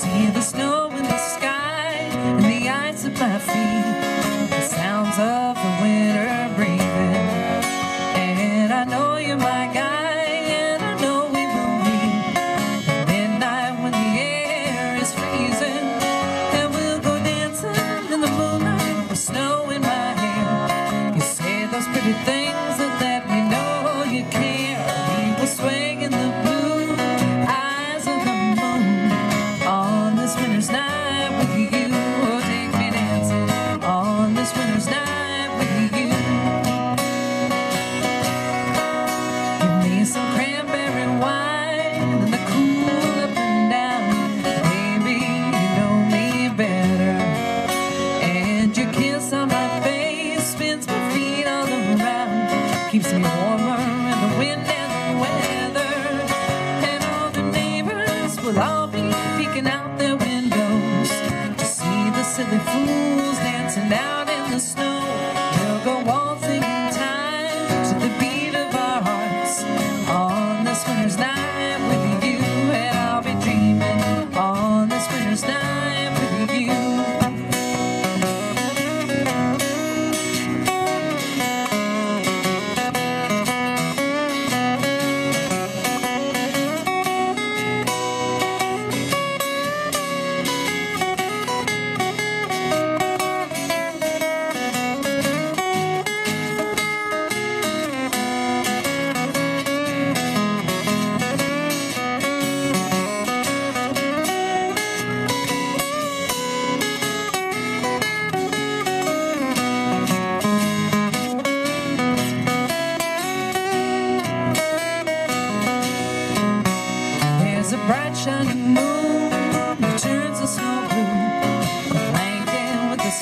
see the snow in the sky and the ice at my feet. keeps me warmer and the wind and the weather. And all the neighbors will all be peeking out their windows to see the silly fools dancing out in the snow.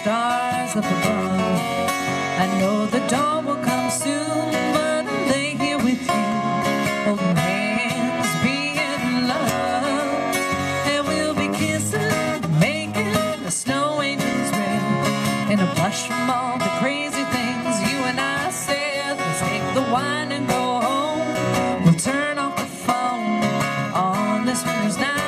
Stars up above. I know the dawn will come soon, but I'll lay here with you, holding hands, being in love, and we'll be kissing, making the snow angels red, and a blush from all the crazy things you and I said. Let's take the wine and go home. We'll turn off the phone on this winter's night